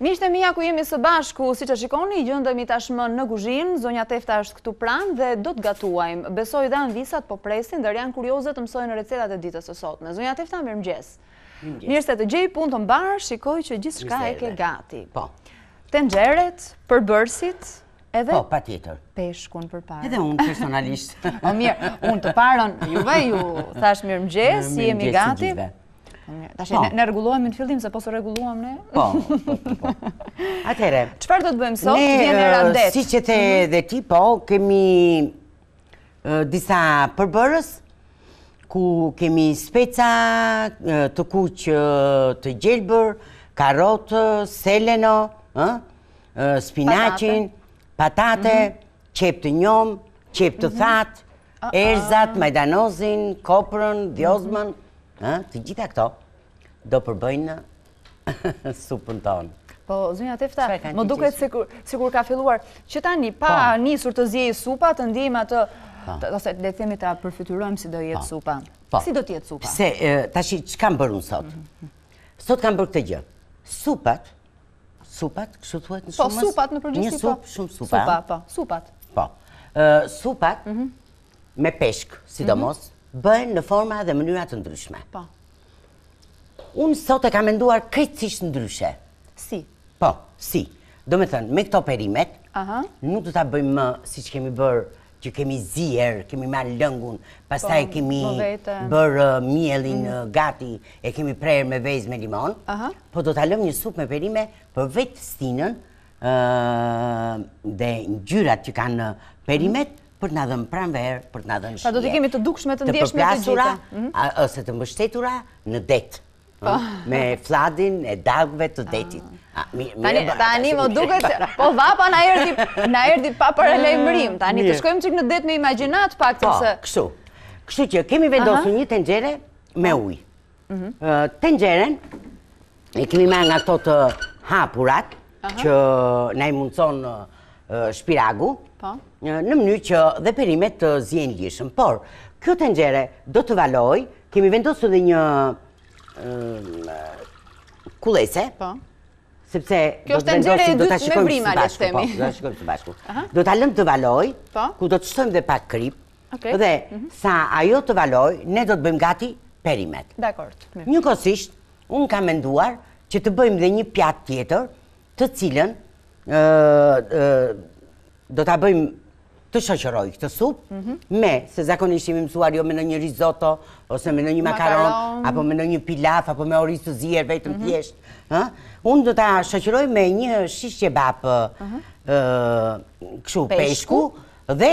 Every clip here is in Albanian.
Miqtë e mi ja ku jemi së bashku, siç e shikoni, gjendemi tashmë në kuzhinë, zonja Tefta është këtu pranë dhe do të gatuajmë. Besoj dhe amvisat po presin dhe janë kurioze të mësojnë recetat e ditës së sotme. Zonja Tefta, mirëmëngjes. Mirë se të gjej punë të mbarë, shikoj që gjithçka e ke gati. Po. Tenxeret, përbërësit, edhe po, patjetër. peshkun përpara. Edhe unë personalisht. o po mirë, unë të parën, juve ju, thashë mirëmëngjes, jemi gati. Tash po. ne rregullohemi në fillim se po s'u rregulluam ne. Po. po, po, po. Atëherë, çfarë do të bëjmë sot? Vjen era det. Siç e the mhm. dhe ti, po kemi disa përbërës ku kemi speca të kuq të gjelbër, karotë, selino, ë, spinaqin, patate, mhm. qepë të njomë, qepë të mhm. thatë, erëzat, majdanozin, koprën, dhjozmën, të gjitha këto do përbëjnë supën tonë. Po, zonja Tefta, më duket sikur ka filluar, që tani, pa po. nisur të ziejë supa, të ndjejmë atë, po. ose le të themi ta përfytyrojmë si do jetë po. supa. Si do të jetë supa? Se, tashi, ç'kam bërë unë sot? Mhm, mhm. Sot kam bërë këtë gjë. Supat, Supat, kështu thuhet në po, shumës? Po, supat në përgjithësi, po. Një supë, shumë supa. Supa, po, supat. Po. Supat, mhm. me peshk, sidomos, mhm. bëhen në forma dhe mënyra të ndryshme. Po. Unë sot e kam menduar krejtësisht ndryshe. Si? Po, si. Domethënë, me këto perimet, nuk do ta bëjmë më, siç kemi bërë, që kemi zier, kemi marrë lëngun, pastaj e po, kemi bërë miellin mm. gati, e kemi prerë me vezë me limon, po do ta lëmë një supë me perime për vetë stinën dhe ngjyrat që kanë perimet, mm. për të na dhënë pranverë, për të na dhënë shije. Pra do t'i kemi të dukshme të ndjeshme të gjitha. Të përplasura, mhm. ose të mbështetura në det. Po. Me fladin e dallgëve të detit. Ah. Tani, tani më duket, po vapa na erdi, na erdi pa paralajmërim. Tani të shkojmë çik në det me imagjinatë pak të po, se. Kështu. Kështu që kemi vendosur një tenxhere me po. ujë. Mhm. Tenxheren e kemi marrë nga ato të hapurat. që na i mundëson Shpiragu, po. në mënyrë që dhe perimet të ziejnë lirshëm. Por, kjo tenxhere do të valojë, kemi vendosur dhe një kullesë, po. sepse do të vendosim, do ta shikojmë së bashku, po, do ta shikojmë së bashku. Do ta lëmë të valojë, po. ku do të shtojmë dhe pak kripë, dhe mhm. sa ajo të valojë, ne do të bëjmë gati perimet. Njëkohësisht, Unë kam menduar që të bëjmë dhe një pjatë tjetër, të cilën do ta bëjmë të shoqërojë këtë supë mhm. me, se zakonisht jemi mësuar jo me ndonjë risotto, ose me ndonjë makaron, apo me ndonjë pilaf, apo me oriz të zier, vetëm mhm. thjesht. Unë do ta shoqëroj me një shishqebap mhm. kështu peshku, dhe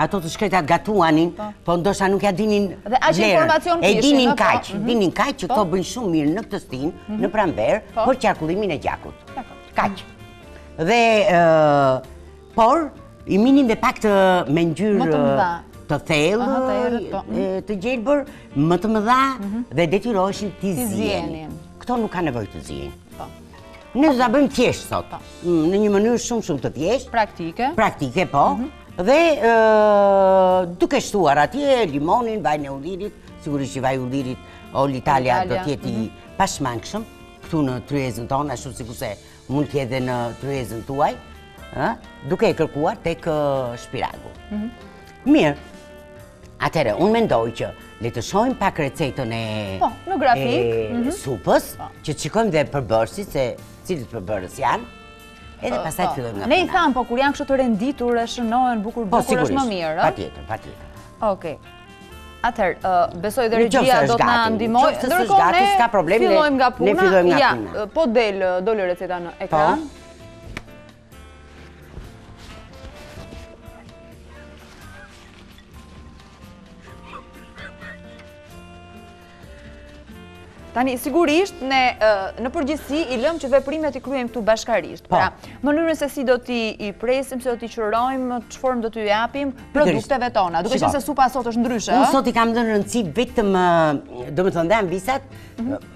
Ato të shkretat gatuanin, po ndoshta nuk ia dinin vlerën. Dhe aq informacion kishin. E dinin kaq, mhm. dinin kaq që po. këto bëjnë shumë mirë në këtë stinë, mhm. në pranverë, po. për qarkullimin e gjakut. Kaq. Dhe por i merrnin dhe pak të me ngjyrë të thellë, po. të gjelbër, më të mëdha mhm. dhe detyroheshin t'i zienin. Këto nuk kanë nevojë të zihen. Ne do ta bëjmë thjesht sot. Po. Në një mënyrë shumë shumë të thjeshtë. Praktike. Praktike, po. Mhm. Dhe ë duke shtuar atje limonin, vajin e ullirit, sigurisht që vaji i ullirit Olitalia do të jetë i mhm. pashmangshëm këtu në tryezën tonë, ashtu sikurse mund të jetë dhe në tryezën tuaj, ë, duke e kërkuar tek Shpiragu. Mhm. Mirë. Atëherë, unë mendoj që le të shohim pak recetën e... Po, në grafik. Mhm. Supës, po. që të shikojmë dhe përbërësit, se cilët përbërës janë. Edhe po, pastaj të dhëmë në... Ne i thamë, po, kur janë kështu të renditur, e shënojnë, bukur, po, bukur, është më mirë. Patjetër, patjetër. Okej. Atëherë, besoj dhe regjia do të na ndihmojë. Ndërkohë s'ka problem, ne fillojmë nga puna. Ja, po del doli receta në ekran. Po. Tani, sigurisht, ne në përgjithsi i lëmë që veprimet t'i kryejmë këtu bashkarisht. Po. Pra, mënyrën se si do t'i presim, se do t'i qërojmë, ç'formë do t'u japim produkteve tona. Duke qenë se supa sot është ndryshe. Unë sot i kam dhënë rëndësi vetëm, domethënë, disa, mhm.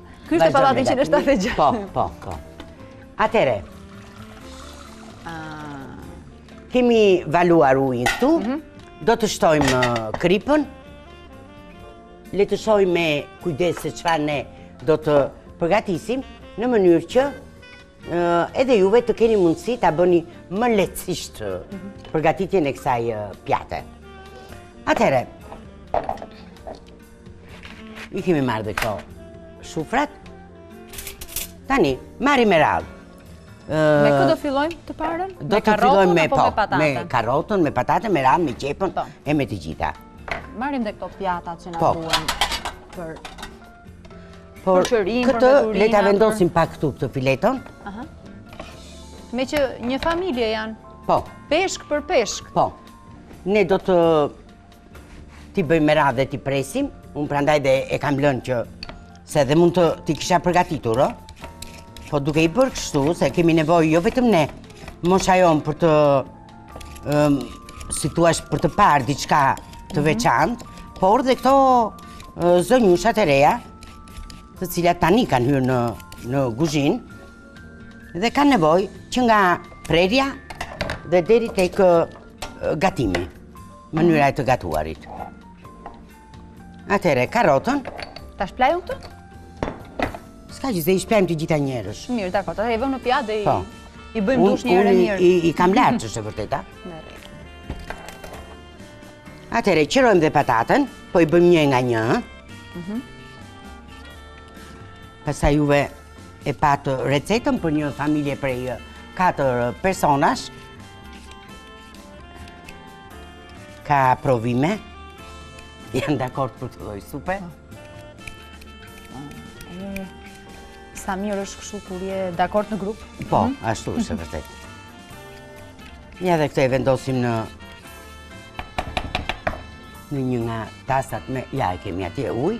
Ky është pallati 176. Po, po, po. Atëherë. Kemi valuar ujin këtu. Mhm. Do të shtojmë uh, kripën. Le të shohim me kujdes se çfarë ne do të përgatisim në mënyrë që uh, edhe juve të keni mundësi ta bëni më lehtësisht uh, mhm. përgatitjen e kësaj pjate. Atëherë. I kemi marrë dhe këto shufrat. Tani, marrim me radhë. Me këtë do fillojmë të parën? Do të fillojmë me po, me karotën, me pataten, me radhë, me qepën po. e me të gjitha. Marrim dhe këto pjatat që na po. duhen për Por këtë le ta vendosim pak këtu këtë fileton. Aha. Meqë një familje janë. Po. Peshk për peshk. Po. Ne do të t'i bëjmë me radhë dhe t'i presim, unë prandaj dhe e kam lënë që se dhe mund t'i kisha përgatitur, o? Po duke i bërë kështu, se kemi nevojë jo vetëm ne, mosha jonë për të, um, si thuash për të parë diçka të mhm. veçantë, por dhe këto uh, zonjushat e reja, të cilat tani kanë hyrë në, në kuzhinë, dhe kanë nevojë që nga prerja dhe deri tek uh, gatimi. Mënyra e të gatuarit. Atëhere, karotën. Ta shpëlaj këtë? S'ka gjë se i shpëlajmë të gjitha njëherësh. Shumë mirë, dakord, atë e vëmë në pjatë dhe i, po. i bëjmë dush një herë e mirë. Unë i kam larë, ç'është e vërteta. Atëhere, qërojmë dhe pataten, po i bëjmë një nga një. Mhm. Pastaj juve e patë recetën për një familje prej 4 personash, Ka aprovime? Janë dakord për këtë lloj supe? Sa mirë është kështu kur je dakord në grup? Po, mhm. ashtu është e vërtetë. Ja dhe këtë e vendosim në në një nga tasat me... Ja, e kemi atje ujë.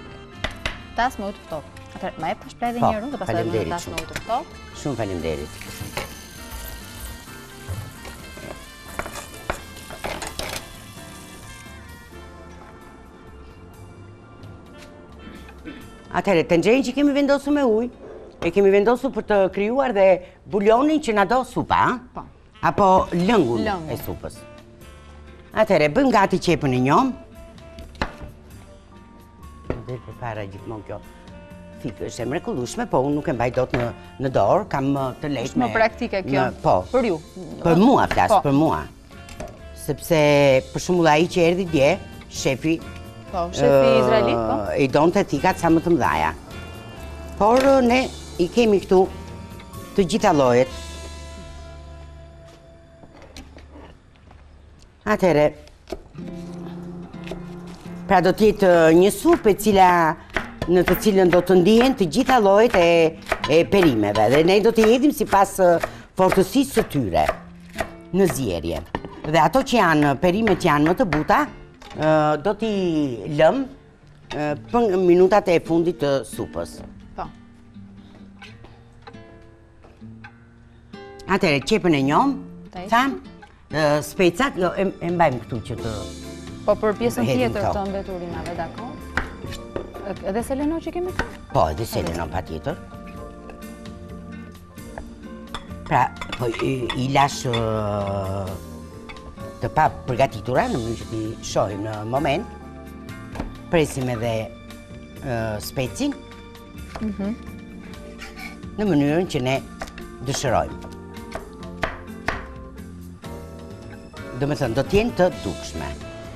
Tas me ujë të ftohtë. Atëhere, më parë e shpëlaj dhe po, një rrugë, dhe pastaj dhe një tas me ujë të ftohtë. Shumë faleminderit. Atëherë, tenxheren që kemi vendosur me ujë, e kemi vendosur për të krijuar dhe bujonin që na do supa, a? Po. Apo lëngun e supës. Atëherë, bëjmë gati qepën e njomë. Del përpara gjithmonë kjo thikë, është e mrekullushme, po unë nuk e mbaj dot në, në dorë, kam më të lehtë me... Më praktike kjo, me, po, për ju. Për mua, flas, po. për mua. Sepse, për shembull ai që erdi dje, shefi... Po, shefi uh, izraelit, po? I donte thikat sa më të mdhaja. Por, ne i kemi këtu të gjitha llojet, Atëhere, pra do të jetë një supë e cila në të cilën do të ndihen të gjitha llojet e e perimeve dhe ne do t'i hedhim sipas fortësisë së tyre në zierje. Dhe ato që janë perimet që janë më të buta, do t'i lëmë për minutat e fundit të supës. Po. Atere, qepën e njomë, thamë, specat, jo, e mbajmë këtu që të... Po për pjesën tjetër të mbeturinave, dakord? Edhe selinon që kemi këtu? Po, edhe selinon patjetër. Pra, po, i lashë të papërgatitura, në mënyrë që t'i shohim në moment, presim edhe specin, Mhm. Në mënyrën që ne dëshirojmë. Domethënë, do të jenë të dukshme.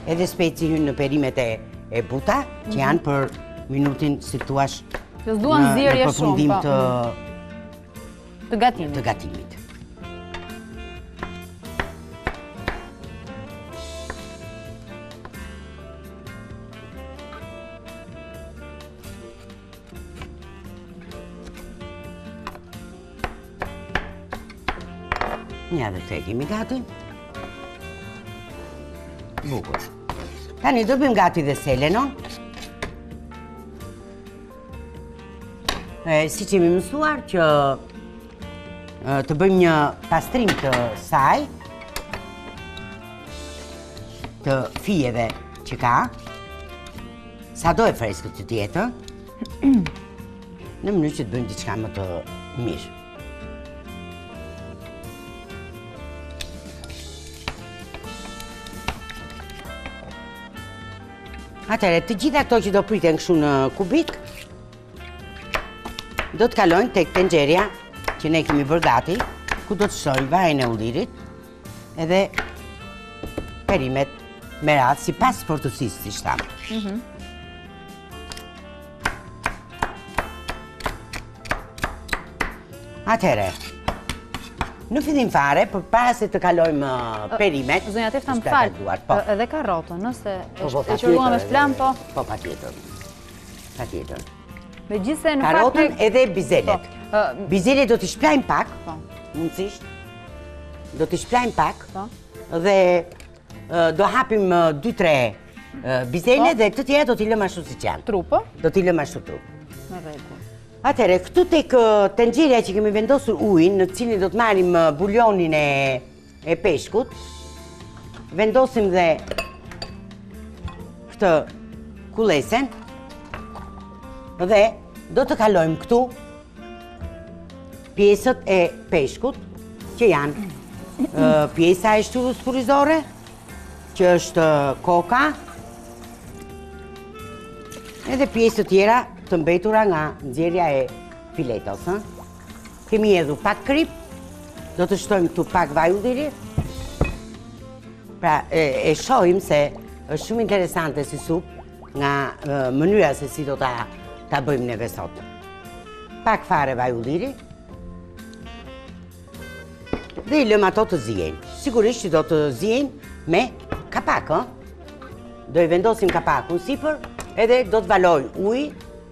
Edhe speci hyn në perimet e, e buta, që mhm. janë për minutin si t'thuash në, në përfundim po. të, të gatimit. Të gatimit. Një dhe ta kemi gati. Bukur. Tani do bëjmë gati dhe selinon. E, siç jemi mësuar që të bëjmë një pastrim të saj, të fijeve që ka, Sado e freskët të jetë, në mënyrë që të bëjmë diçka më të mirë. Atere, të gjitha këto që do priten kështu në kubik, do të kalojnë tek tenxherja që ne kemi bërë gati, ku do të shojnë vajin e ullirit, edhe perimet me radhë, sipas fortësisë, siç thamë. Mhm. Atere, në fillim fare, përpara se të kalojmë uh, perimet, Zonja Tefta, më fal, po. edhe karotën, nëse po, po, e qëruam më fal, po? Po, patjetër. Patjetër. Karotën edhe bizelet. Po, bizelet do t'i shpëlajmë pak, po. mundësisht, do t'i shpëlajmë pak, po. dhe do hapim 2-3 bizele dhe këto të tjerat do t'i lëmë ashtu siç janë. Trup? Do t'i lëmë ashtu trup. Në rregull. Atere, këtu tek tenxherja që kemi vendosur ujin, në të cilin do të marrim bujonin e e peshkut. Vendosim dhe këtë kullesën dhe do të kalojmë këtu pjesët e peshkut që janë pjesa e shtyllës kurrizore që është koka edhe pjesë të tjera të mbetura nga nxjerrja e filetos. Kemi edhe pak kripë, do të shtojmë këtu pak vaj ulliri. Pra, e shohim se është shumë interesante si supë, nga mënyra se si do ta bëjmë neve sot. Pak fare vaj ulliri, dhe i lëmë ato të ziejnë. Sigurisht që do të ziejnë me kapak, o? Do i vendosim kapakun sipër, edhe do të valojë ujë,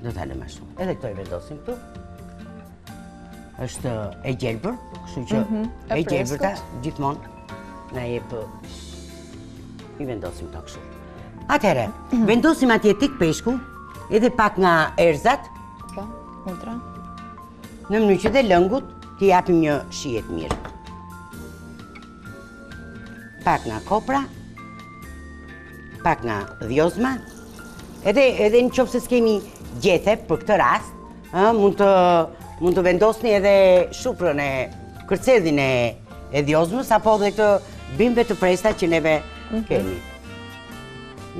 Do ta lëmë ashtu. Edhe këto i vendosim këtu. Është e gjelbër, kështu që mhm, e gjelbërta gjithmonë na jep i vendosim këto kështu. Atëherë, mhm. vendosim atje tek peshku, edhe pak nga erëzat. Po, ultra. Në mënyrë që dhe lëngut t'i japim një shije të mirë. pak nga kopra, pak nga dhjozma, edhe, edhe në qoftë se s'kemi gjethe për këtë rast, ë, mund të, mund të vendosni edhe shuprën e kërcellin e, e dhjozmës, apo dhe të bimve të freskëta që neve mhm. kemi.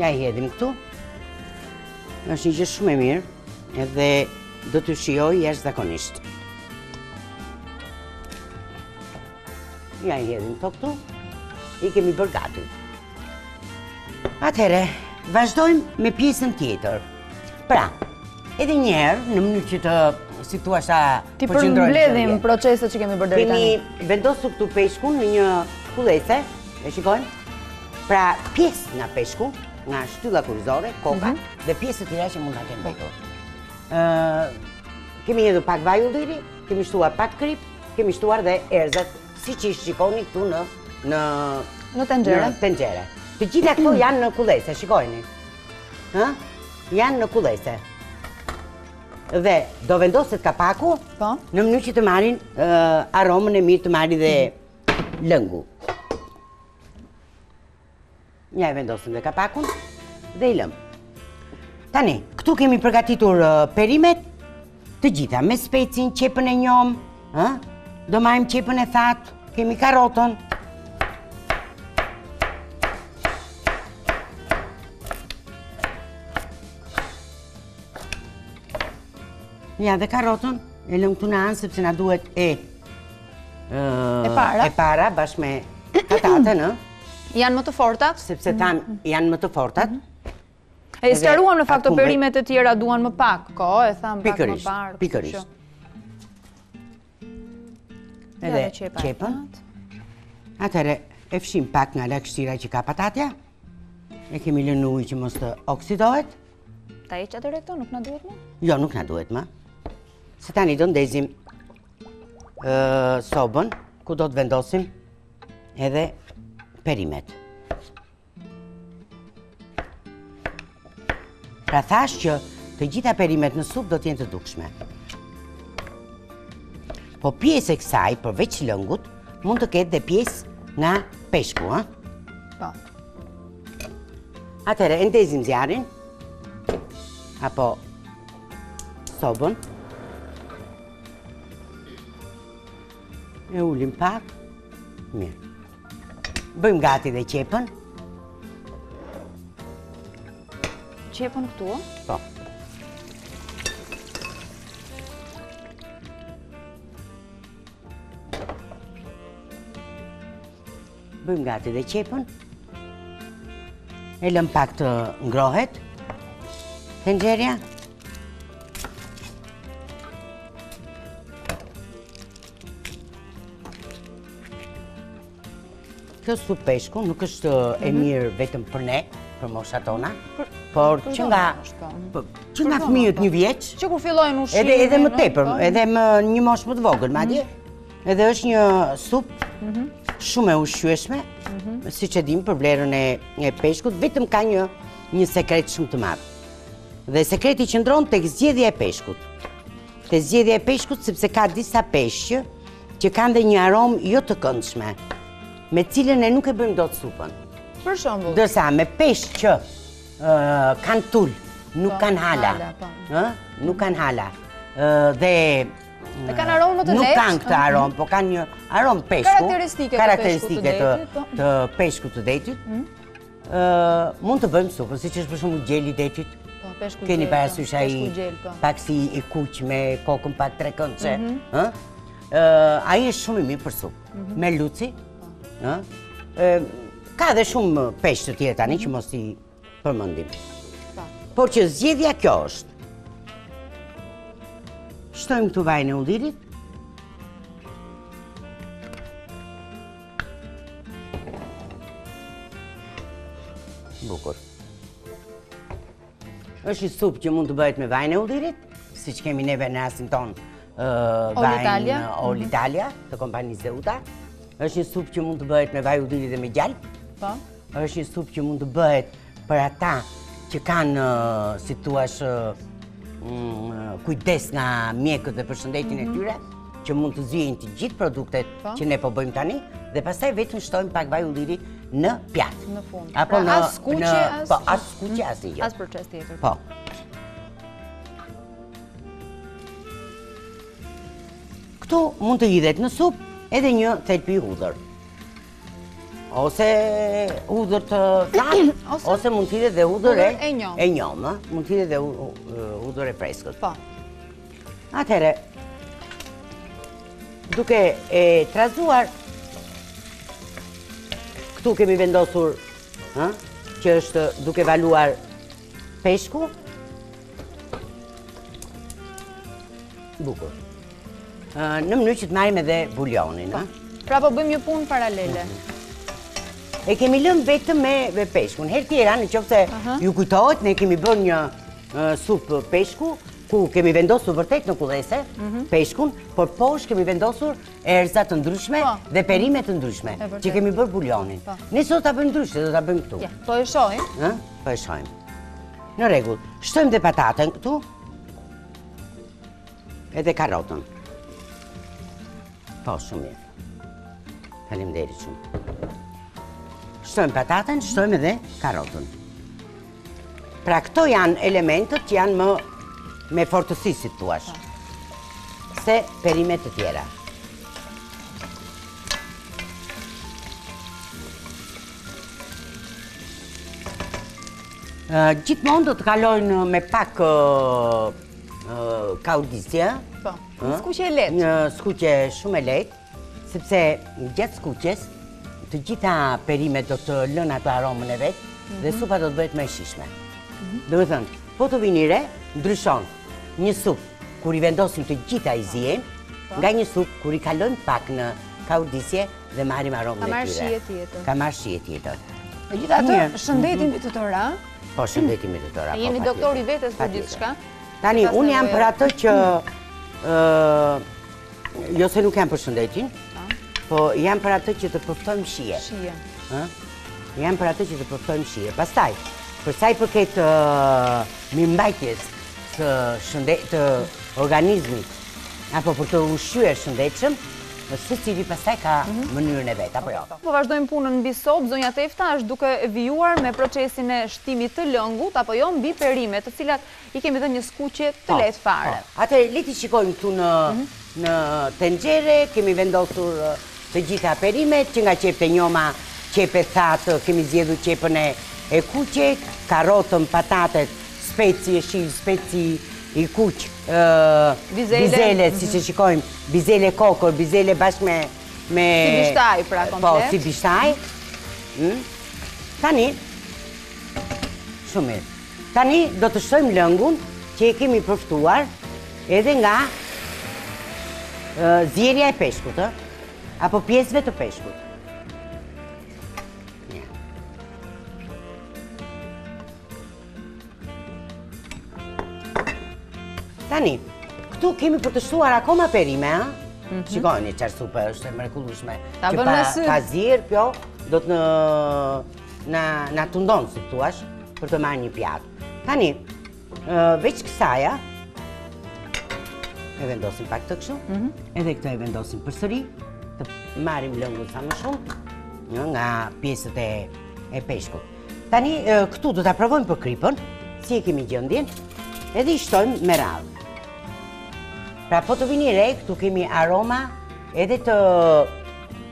Ja i hedhim këtu, është një gjë shumë e mirë, edhe do t'ju shijojë jashtëzakonisht. Ja i hedhim këto këtu. I kemi bërë gati. Atëherë, vazhdojmë me pjesën tjetër. Pra, edhe një herë, në mënyrë që të si thua sa t'i përmbledhim proceset që kemi bërë deri tani. Kemi vendosur këtu peshkun në një kullesë, e shikojmë. Pra, pjesë nga peshku, nga shtylla kurrizore, koka mhm. dhe pjesë të tjera që mund të na kenë mbetur. Ëh, kemi hedhur pak vaj ulliri, kemi shtuar pak kripë, Kemi shtuar dhe erëzat siç i shikoni këtu në në në tenxhere. Në tenxhere. Të gjitha këto janë në kullesë, shikojeni. Ë? Janë në kullesë. Dhe do vendoset kapaku po. në mënyrë që të marrin uh, aromën e mirë të marrë dhe lëngu. Ja e vendosim dhe kapakun dhe i lëmë. Tani, këtu kemi përgatitur perimet të gjitha, me specin, qepën e njomë, do mbajmë qepën e thatë, kemi karotën. Ja dhe karotën, e lëmë këtu në anë, sepse na duhet e para bashkë me pataten, Janë më të fortat? Sepse tani janë më të fortat. Mhm. E sqaruam në fakt që perimet e tjera duan më pak kohë, e thamë pak më parë. Pikërisht, pikërisht. Edhe qepa. Atëherë, e fshijmë pak nga lagështira që ka patatja. E kemi lënë në ujë që mos të oksidohet. Pra që atëherë kjo, nuk na duhet më? Jo, nuk na duhet më. Se tani do ndezim sobën, ku do të vendosim edhe perimet. Pra thashë që të gjitha perimet në supë do të jenë të dukshme. Po pjesë e kësaj, përveç lëngut, mund të ketë dhe pjesë nga peshku, hë? Po. Atëherë, e ndezim zjarrin, apo sobën. E ulim pak. Mirë. Bëjmë gati dhe qepën. Qepën këtu? Po. Bëjmë gati dhe qepën. E lëmë pak të ngrohet. Tenxherja. Kjo supë peshku nuk është e mhm. mirë vetëm për ne, për moshat tona, por që nga po. që nga fëmijët një vjeç, që kur fillojnë ushqimin, edhe edhe më tepër, po. edhe në një moshë më të vogël, madje. Mhm. Edhe është një supë mhm. shumë e ushqyeshme, mhm. siç e dimë për vlerën e peshkut, vetëm ka një një sekret shumë të madh. Dhe sekreti qëndron tek zgjedhja e peshkut. Tek zgjedhja e peshkut, sepse ka disa peshq që kanë dhe një aromë jo të këndshme, me cilën ne nuk e bëjmë dot supën. Për shembull. Ndërsa, me peshq që kanë tul, nuk po, kanë hala. Po. Nuk kanë hala. Dhe E kanë aromë më të lehtë. Nuk kanë këtë aromë, po kanë një aromë peshku. Karakteristike, karakteristike të, po. të peshkut të detit. Mm. mund të bëjmë supën, siç është për shembull gjeli i detit. Po, peshku Keni po, parasysh ai po. pak si i kuq me kokën pak trekëndëshe. Mm -hmm. ai është shumë i mirë për supë. Mm -hmm. Merluci. Po. Ka dhe shumë peshq të tjerë tani që mos i përmendim. Po. Por që zgjedhja kjo është. Shtojmë këtu vajin e ullirit. Bukur. Është një supë që mund të bëhet me vaj ulliri, siç kemi neve në rastin tonë vajin Olitalia, të kompanisë Teuta. është një supë që mund të bëhet me vaj ulliri dhe me gjalpë. Po. Është një supë që mund të bëhet për ata që kanë, si të thuash, mm, kujdes nga mjekët dhe për shëndetin e mhm. tyre, që mund të ziejnë të gjithë produktet po. që ne po bëjmë tani, dhe pastaj vetëm shtojmë pak vaj ulliri në pjatë. Në fund. Apo pra, në... As skuqje, as... Po, as skuqje, as një. As proces tjetër. Po. Këtu mund të hidhet në supë edhe një thelpi hudhër. Ose hudhër të thatë, ose mund të hidhet hudhër e njomë. E njomë, mund të hidhet hudhër e freskët. Po. Atëherë, duke e trazuar, këtu kemi vendosur, që është duke valuar Peshku. Bukur. Në mënyrë që të marrim edhe bulionin, po. Pra po bëjmë një punë paralele. Mhm. E kemi lënë vetëm me peshkun. Herë tjera, në qoftë se ju kujtohet, ne kemi bërë një supë peshku, ku kemi vendosur vërtet në kulluese, mhm. peshkun, por poshtë kemi vendosur erëza të ndryshme po. dhe perime të ndryshme që kemi bërë bulionin. Po. Ne sot do ta bëjmë ndryshe, do ta bëjmë këtu. Ja, po e shohim. Ë? Po e shohim. Në rregull. Shtojmë dhe pataten këtu. Edhe karotën. Po shumë mirë. Faleminderit shumë. Shtojmë pataten, shtojmë edhe karotën. Pra këto janë elementët që janë më me fortësi si të thuash. Se perimet e tjera. Gjithmonë do të kalojnë me pak kaurdisje. Po, një skuqje e lehtë. Një skuqje shumë e lehtë. Sepse gjatë skuqjes, të gjitha perimet do të lënë atë aromën e vet dhe mhm. supa do të bëhet më e shijshme. Mhm. Domethënë, po të vini re, ndryshon. Një supë kur i vendosim të gjitha i ziejmë, po. nga një supë kur i kalojmë pak në kaurdisje dhe marrim aromën e tyre. Ka marrë shije tjetër. Ka marrë shije tjetër. E gjithashtu shëndeti mbi të tëra. Po, shëndeti mbi të tëra. E jemi po, doktor i vetes për gjithçka. Tani, unë jam për atë që Jo se nuk jam për shëndetin, po jam për atë që të përftojmë shije. Shije. Jam për atë që të përftojmë shije. Pastaj, përsa i përket mirëmbajtjes të shëndetit të organizmit, apo për të ushqyer shëndetshëm, secili pastaj ka mhm. mënyrën e vet, apo jo? Po vazhdojmë punën mbi supë, zonja Tefta është duke vijuar me procesin e shtimit të lëngut, apo jo mbi perimet, të cilat I kemi dhënë një skuqje të lehtë fare. Atëherë le t'i shikojmë këtu në në tenxhere, kemi vendosur të gjitha perimet, që nga qepët e njoma, qepë e thatë, kemi zgjedhur qepën e kuqe, karrotën, patatet, speci jeshil, speci i kuq, bizele, siç e shikojmë, bizele kokërr, bizele bashkë me me si bishtaj pra komplet. Po, si bishtaj. Tani shumë mirë. Tani do të shtojmë lëngun që e kemi përftuar edhe nga zierja e peshkut, ë? Apo pjesëve të peshkut. Tani, këtu kemi për të shtuar akoma perime, a? Mhm. Shikoni, çfarë supe është e mrekullushme. Ta bën me sy. Pa zier, po, do të na... Na, na tundon, si të thuash, për të marrë një pjatë. Tani, veç kësaja, e vendosim pakëz kështu, mhm. edhe këto e vendosim përsëri, të marrim lëngun sa më shumë nga pjesët e peshkut. Tani, këtu do ta provojmë për kripën, si e kemi gjendjen, edhe i shtojmë me radhë. Pra, po të vini re, këtu kemi aroma edhe të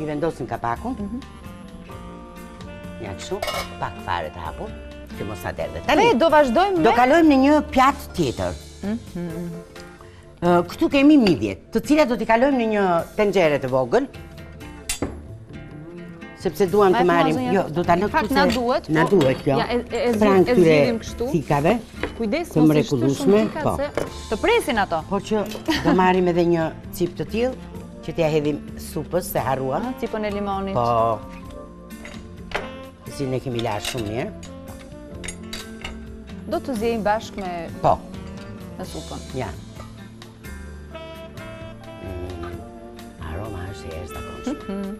I vendosim kapakun. Mhm. Ja kështu, pak fare të hapur, që mos na derdhet. Tani, do vazhdojmë me... Do kalojmë në një pjatë tjetër. Mhm. Këtu kemi midhjet, të cilat do t'i kalojmë në një tenxhere të vogël, sepse duam të marrim, jo, do t'a lëkë të se... Na duhet, na po, duhet, jo. Ja, e zgjedhim kështu. Pranë këtyre thikave të mrekullueshme, po. Të presin ato. Po që do marrim edhe një cipë të tillë, Që t'ia hedhim supës, se harruam. Ah, cipën e limonit. Po. Cilën e kemi larë shumë mirë. Do të ziejmë bashkë me... Po. Me supën. Ja. Mm, aroma është e jashtëzakonshme. Mhm.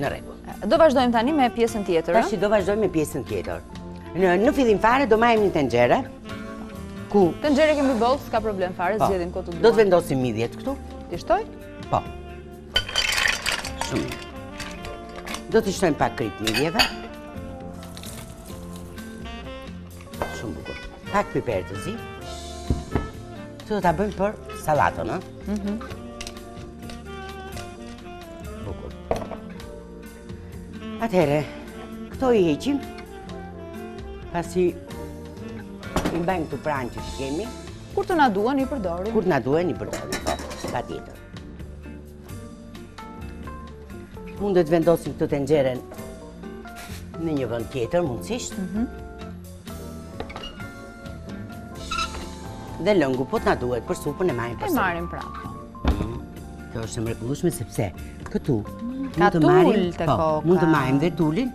Në rregull. Do vazhdojmë tani me pjesën tjetër. Tashi do vazhdojmë me pjesën tjetër. Në fillim fare do marrim një tenxhere. Ku? Tenxhere kemi boll, s'ka problem fare, po. zgjedhim kë të duam. Do të vendosim midhjet këtu. T'i shtoj? Po. Shumë. Do t'i shtojmë pak kripë midhjeve. Shumë bukur. Pak piper të zi. Këtë do ta bëjmë për sallatën, ë? Mhm. Atëhere, këto i heqim, pasi i mbajmë këtu pranë që t'i kemi. Kur të na duen, i përdorim. Kur të na duhen, i përdorim, po, patjetër. Mund dhe ta vendosim këtë tenxheren në një vend tjetër, mundësisht. Mhm. Dhe lëngu po të na duhet për supën e marrim përsëri. E marrim pra. Kjo është e mrekullushme sepse këtu ka tul te, po, koka. Mund të marrim dhe tulin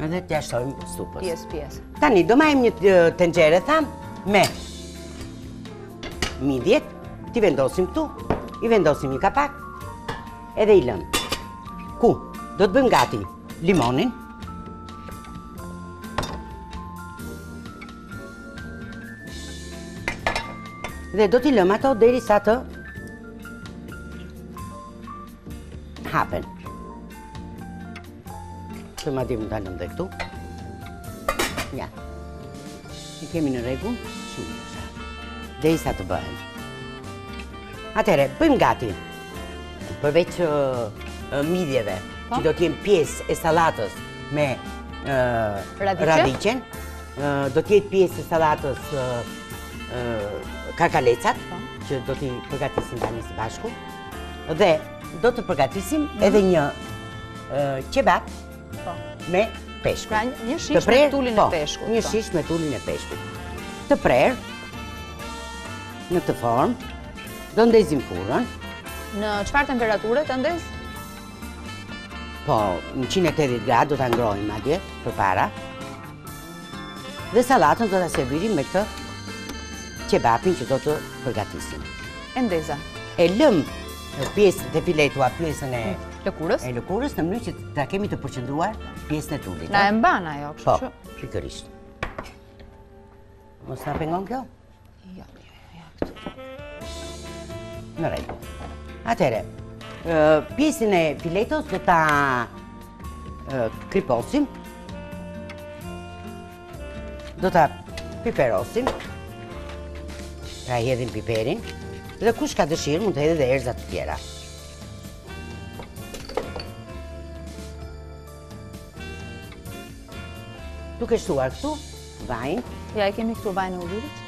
dhe t'ia shtojmë supës. Pjesë, pjesë. Tani, do marrim një tenxhere, thamë, me midhjet, t'i vendosim këtu, i vendosim një kapak, edhe i lëmë, ku Do të bëjmë gati limonin, Dhe do t'i lëmë ato derisa të hapen. Që madje mund ta lëmë dhe këtu. Ja. I kemi në rregull, shumë në sa. Derisa të bëhen. Atere, bëjmë gati. Përveç midhjeve, po. që do t'jenë pjesë e sallatës me radiqen, Do të jetë pjesë e sallatës karkalecat, po. që do t'i përgatisim tani së bashku. Dhe do të përgatisim mhm. edhe një qebap po. me peshkun. Pra një shish me tulin e po, peshkut. Një shish me tulin e peshkut. Të prerë, në këtë formë, do ndezim furrën. Në çfarë temperature ta ndez? Po, në 180 gradë do ta ngrohim madje, përpara. Dhe sallatën do ta servirim me këtë qebapin që do të përgatisim. E ndeza. E lëmë pjesën e filetuar, pjesën e lëkurës. E lëkurës në mënyrë që ta kemi të përqendruar pjesën e tulit. Na e mban ajo, kështu po, që. Po, pikërisht. Mos na pengon kjo? Ja, ja, ja, këtu. Në rregull. Atere, pjesën e filetos do ta kriposim. Do ta piperosim. Pra hedhim piperin. Dhe kush ka dëshirë mund të hedhë dhe erëza të tjera. Duke shtuar këtu, vajin. Ja, e kemi këtu vajin e ullirit.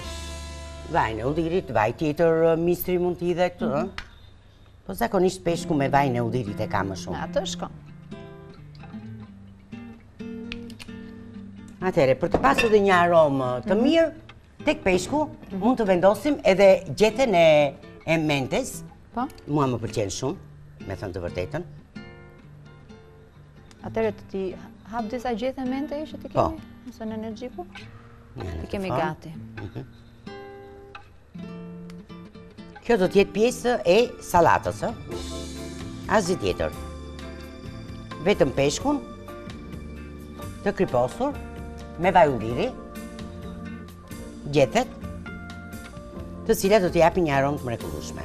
Vajin e ullirit, vaj tjetër misri mund të hidhet këtu. Mhm. Po zakonisht peshku me vajin e ullirit e ka më shumë. Atë shko. Atëherë, për të pasur dhe një aromë të mhm. mirë, Tek peshku mund të vendosim edhe gjethen e, e mentes. Po? Mua më pëlqen shumë, me thënë të vërtetën. Atëherë të t'i hap disa gjethe mente që ti po. kemi? Po. Nëse në energjiku? I kemi gati. Mhm. Kjo do të jetë pjesë e sallatës, ë? Asgjë tjetër. Vetëm peshkun të kriposur me vaj ulliri, gjethet, të cilat do të japin një aromë të mrekullueshme.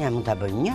Ja mund ta bëj një.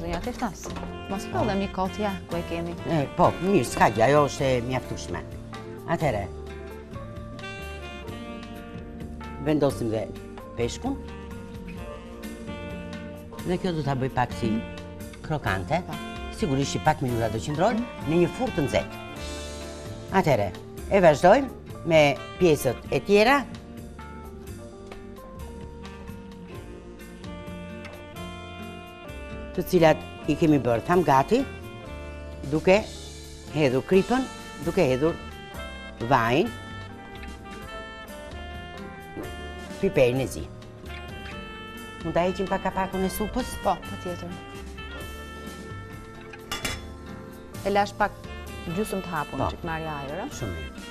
Zonja Tefta, mos po dhe mi kotja ku e kemi. Po, mirë, s'ka gjë, ajo është e mjaftueshme. Atëherë, vendosim dhe peshkun. Dhe kjo do ta bëjë pak si krokante. Po. Sigurisht që pak minuta do qëndrojnë mhm. në një furrë të nxehtë. Atëherë, e vazhdojmë me pjesët e tjera. të cilat i kemi bërë thamë gati duke hedhur kripën, duke hedhur vajin, piperin e zi. Mund ta heqim pak kapakun e supës? Po, patjetër. E lash pak gjysëm të hapun, po. që të marrë ajër. Shumë mirë.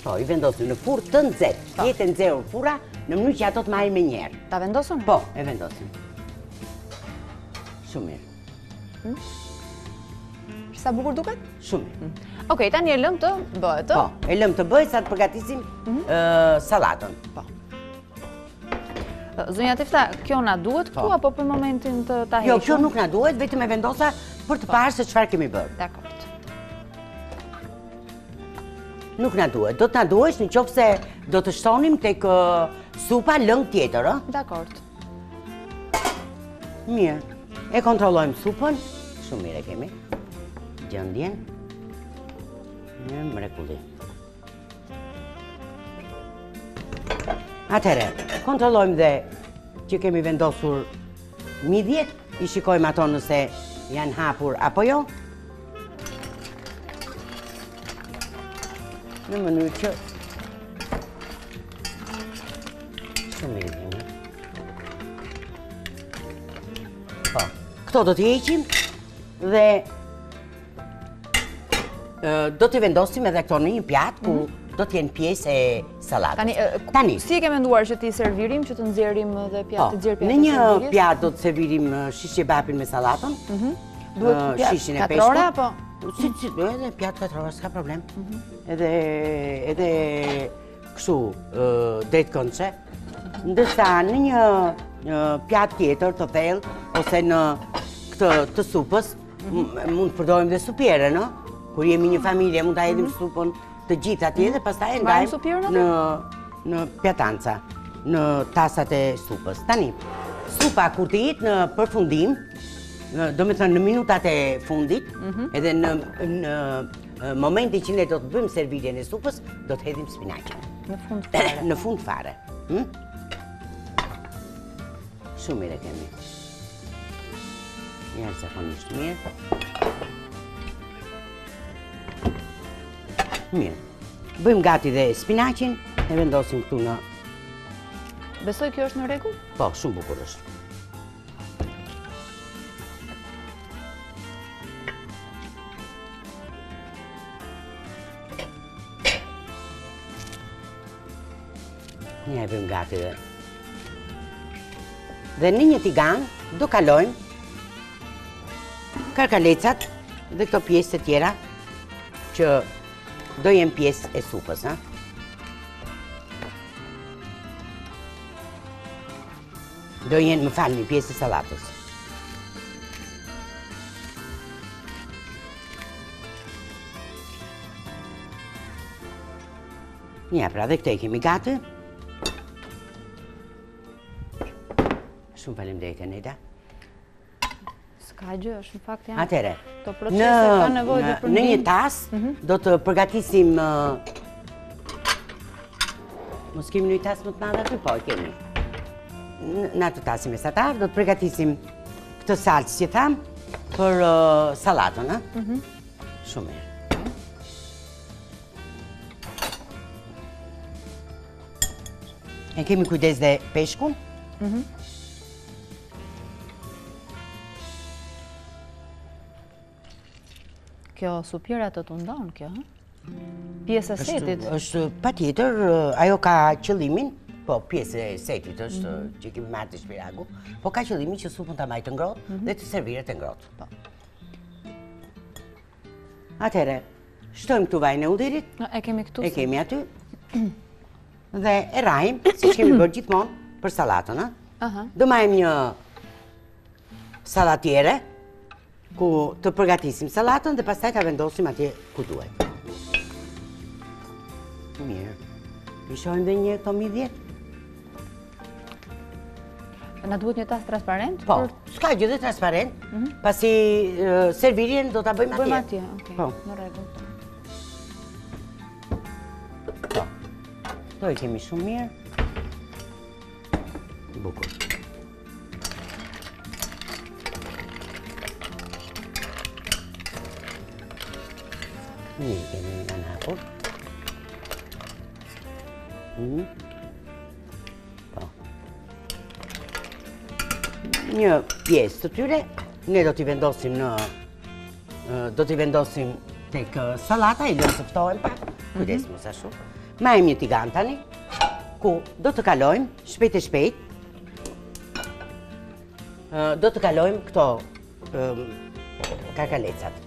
Po, i vendosim në furrë të nxehtë. Po. Jetë e nxehur furra, në mënyrë që ato të marrin menjëherë. Ta vendosim? Po, e vendosim. Shumë mirë. Hmm? Sa bukur duket? Shumë. Hmm. Ok, tani e lëmë të bëhet, të? Po, e lëmë të bëhet sa të përgatisim hmm? sallatën. Po. Zonja Tefta, kjo na duhet këtu po. apo për momentin të ta heqim? Jo, kjo nuk na duhet, vetëm e vendosa për të po. parë se çfarë kemi bërë. Dakor. Nuk na duhet. Do të na duhej në qoftë se do të shtonim tek uh, supa lëng tjetër, ë? Dakor. Mirë. E kontrollojmë supën. Shumë mirë e kemi. Gjendjen. Një mrekulli. Atëherë, kontrollojmë dhe që kemi vendosur midhjet, i shikojmë ato nëse janë hapur apo jo. Në mënyrë që... Shumë mirë. Këto do t'i heqim dhe Do t'i vendosim edhe këto në një pjatë ku mhm do të jenë pjesë e salatës. Tani, tani. Si e ke menduar që t'i servirim që të nxjerrim dhe pjatë po, të gjerë pjatë? Në një pjatë do të servirim shish kebabin me salatën. Mhm. Duhet pjatë shishin e peshkut. Katrora apo? Si, si, edhe pjatë katrora, s'ka problem. Mhm. Edhe edhe kështu, drejtkëndëshe. Ndërsa në një pjatë tjetër të thellë ose në këtë të supës, mund të përdorim dhe supjere, no? Kur jemi një familje, mund ta hedhim mhm. supën të gjithë atje mhm. dhe pastaj e ndajmë në, në pjatanca, në tasat e supës. Tani, supa kur të jetë në përfundim, domethënë në minutat e fundit, mhm. edhe në, në momentin që ne do të bëjmë servirjen e supës, do të hedhim spinaqin. Në fund fare. në fund fare. Hm? Shumë mirë kemi. Njerë se konë ishtë mirë. Mirë. Bëjmë gati dhe spinaqin e vendosim këtu në... Besoj kjo është në rregull? Po, shumë bukur është. Ja e bëjmë gati dhe. Dhe në një tigan do kalojmë karkalecat dhe këto pjesë të tjera që do jenë pjesë e supës, ha? Do jenë, më fal, një pjesë e salatës. Ja, pra dhe këto i kemi gati. Shumë faleminderit, Nejda. S'ka gjë, është në fakt janë. Atëherë, në një tas, mhm. do të përgatisim... Mos kemi një tas më të madhe, aty po, e kemi. Në atë tasin mesatar, do të përgatisim këtë salcë që thamë, për salatën, mhm. shumë e. E kemi kujdes dhe peshkun. Mhm. Kjo supiera të tundon, kjo, ha? Pjesë e setit. është patjetër, ajo ka qëllimin, po pjesë e setit është mhm. që kemi marrë te Shpiragu, po ka qëllimin që supën ta mbajë ngrohtë mhm. dhe të serviret e ngrohtë. Po. Atëherë, shtojmë këtu vajin e ullirit. E kemi këtu. E kemi aty. Dhe e rrahim, siç kemi bërë gjithmonë për sallatën, a? Aha. Do marrim një sallatiere ku të përgatisim sallatën dhe pastaj ta vendosim atje ku duam. Mirë. I shohim dhe një herë këto midhjet? Na duhet një tas transparent? Po, s'ka gjë dhe transparent, mhm. pasi servirjen do ta bëjmë atje. Bëjmë atje, okej, po. në rregull. Po, do e kemi shumë mirë. Bukur. Një i kemi në napur. Mhm. Po. Një pjesë të tyre, ne do t'i vendosim në... Do t'i vendosim tek sallata, i lëmë të ftohen pak, kujdes mhm. më sa shumë. Marrim një tigan tani, ku do të kalojmë shpejt e shpejt, do të kalojmë këto karkalecat.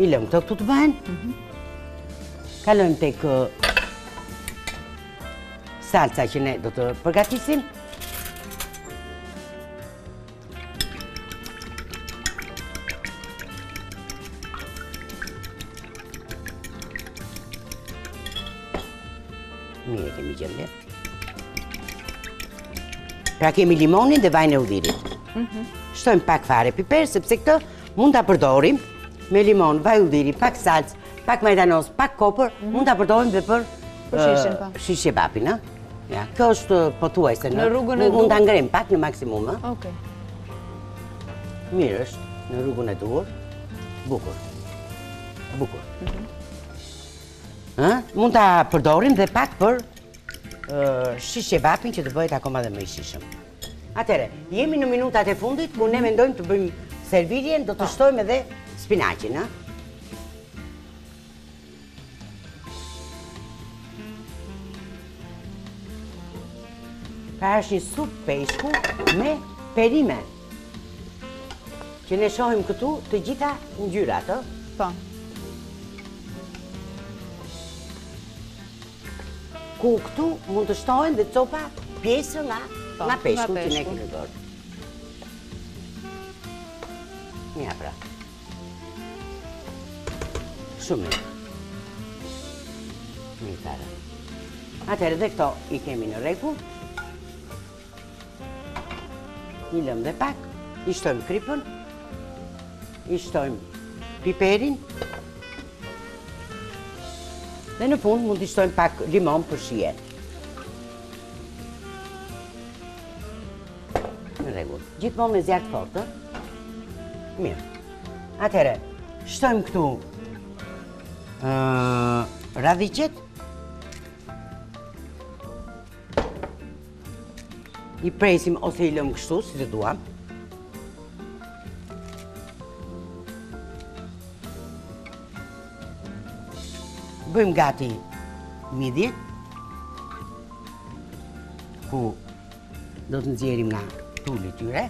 I lëmë këto këtu të bëhen. Mhm. Kalojmë tek salca që ne do të përgatisim. Mirë, kemi gjëllë. Pra kemi limonin dhe vajin e ullirit. Mhm. Shtojmë pak fare piper, sepse këtë mund ta përdorim me limon, vaj ulliri, pak salcë, pak majdanoz, pak kopër, mhm. mund ta përdorim dhe për shishqe po. bapin, ë? Ja, kjo është pothuajse në rrugën e duhur. Mund ta ngrem pak në maksimum, ë? Okej. Mirë është në rrugën e duhur. Bukur. Bukur. Mhm. Mund ta përdorim dhe pak për shishqebapin që të bëhet akoma dhe më i shijshëm. Atëhere, jemi në minutat e fundit ku ne mhm. mendojmë të bëjmë servirjen, do të po. shtojmë edhe spinaqin, ha? Kjo është një supë peshku me perime. Që ne shohim këtu të gjitha ngjyrat, ë? Po. Ku këtu mund të shtohen dhe copa pjesë nga po, nga peshku që ne kemi bërë. Një pra. Shumë mirë. Një tarë. Atëherë dhe këto i kemi në rregull. I lëmë dhe pak, i shtojmë kripën, i shtojmë piperin, dhe në fund mund të shtojmë pak limon për shijen. Në rregull, gjithmonë me zjarr të fortë, mirë. Atëherë, shtojmë këtu radhiqet, I presim ose i lëmë kështu, si të duam. Bëjmë gati midhjet, ku do t'i nxjerrim nga tuli i tyre.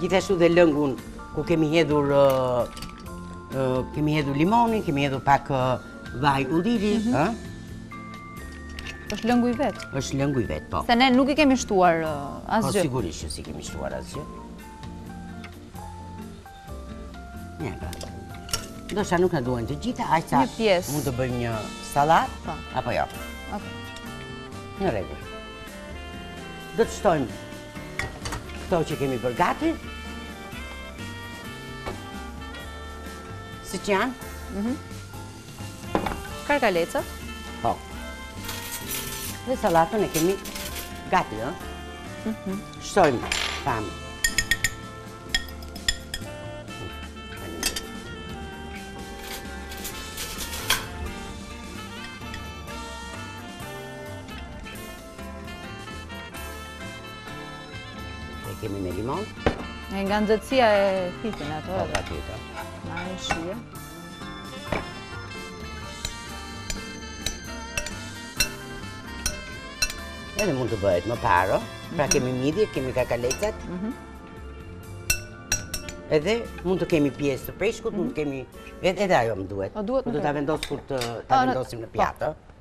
Gjithashtu dhe lëngun ku kemi hedhur kemi hedhur limonin, kemi hedhur pak vaj ulliri, mhm. ëh. Është lëngu i vet. Është lëngu i vet, po. Se ne nuk i kemi shtuar asgjë. Po sigurisht që s'i kemi shtuar asgjë. Një ka. Ndoshta nuk na duhen të gjitha, aq sa mund të bëjmë një sallatë, po. apo jo. Në rregull. Do të shtojmë këto që kemi bërë gati. Siç janë? Mhm. Karkalecat? Po. Dhe sallatën e kemi gati, jo? Mhm. Shtojmë pak. E kemi me limon. E nga nxehtësia e thithin ato. Po, patjetër. Ma e shija. Edhe mund të bëhet më parë, pra mhm. kemi midhje, kemi karkalecat, mhm. edhe mund të kemi pjesë të peshkut, mund të mhm. kemi, edhe ajo më duhet, mund ta vendos kur ta vendosim në po. pjatë.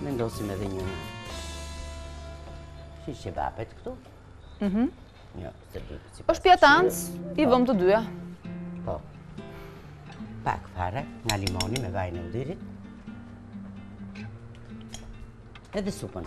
Mendosim edhe një një. Siç hapet këtu? Mhm. Një, se po është pjatancë, i vëmë të dyja. Po. Pak fare, nga limoni me vajin e ullirit. Edhe supën.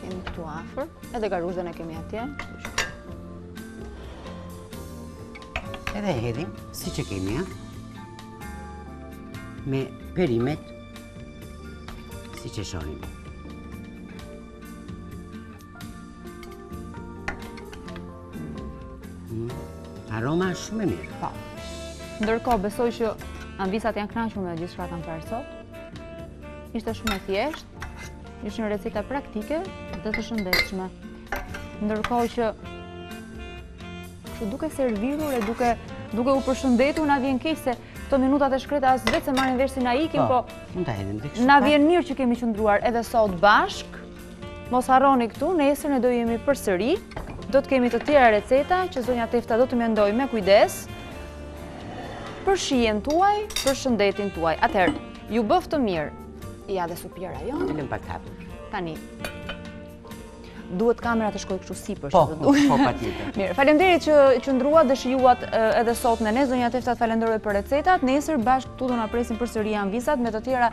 Kemi këtu afër, edhe garuzhdën e kemi atje. Edhe hedhim, siç e kemi, ja. Me perimet, siç e shohim. Aroma është shumë e mirë. Po. Ndërkohë, besoj që amvisat janë kënaqur me gjithçka kanë parë sot. Ishte shumë e thjeshtë, ishte një recetë praktike dhe të shëndetshme. Ndërkohë që duke servirur e duke duke u përshëndetur na vjen keq se këto minutat e shkreta as vetë s'e marrim vesh si na ikin, po, po na vjen mirë që kemi qëndruar edhe sot bashkë. Mos harroni këtu, nesër ne do jemi përsëri, do të kemi të tjera receta që zonja Tefta do t'i mendojë me kujdes, për shijen tuaj, për shëndetin tuaj. Atëherë, ju bëftë mirë. Ja dhe supiera jonë. Vetëm pak hapur. Tani. Duhet kamera të shkojë kështu sipër, po, do duhet. Po, patjetër. Mirë, faleminderit që qëndruat dhe shijuat edhe sot me ne. Zonja Tefta, të falenderoj për recetat. Nesër bashkë këtu do na presin përsëri amvisat me të tjera